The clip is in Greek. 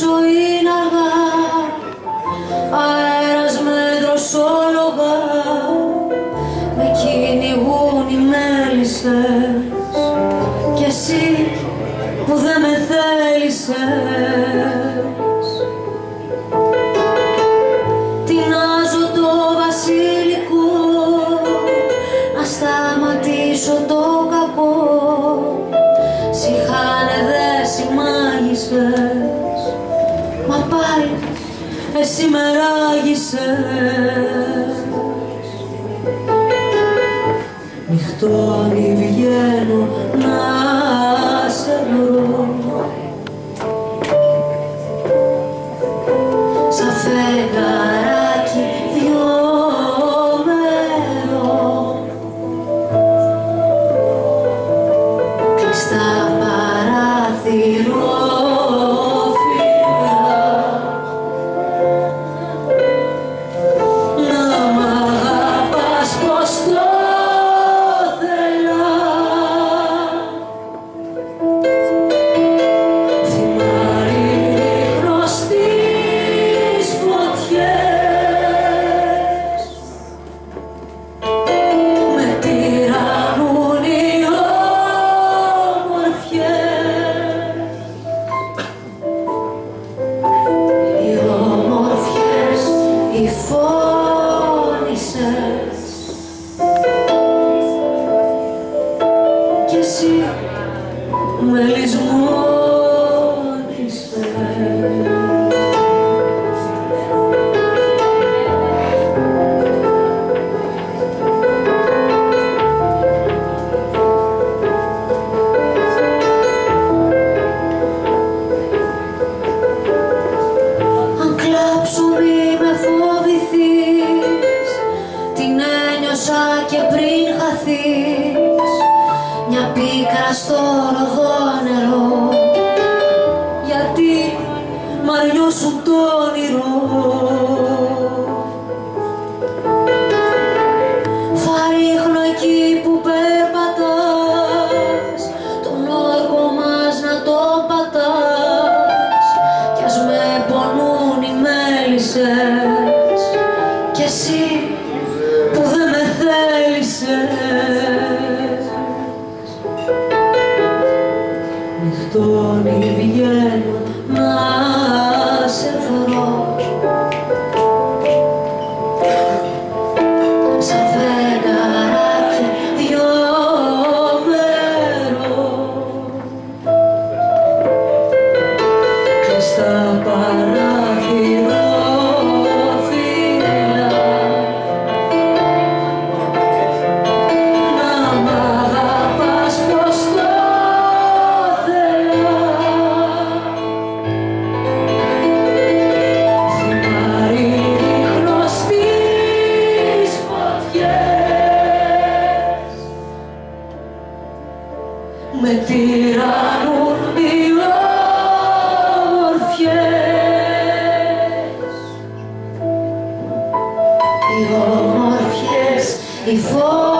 ζωή είναι αργά. Αέρας με δροσόλογα Με κυνηγούν οι μέλισσες. Κι εσύ που δεν με θέλησες. Τεινάζω το βασιλικό Να σταματήσω το εσύ με ράγισες Νυχτώνει βγαίνω να σε βρω κλάψω μη με φοβηθείς Την ένιωσα και πριν χαθείς. Μια πίκρα στο ροδό μέλισσες Κι εσύ που δεν με θέλησες. Νυχτώνει βγαίνω τυραννούν οι όμορφιες Οι όμορφιες, οι φώνησες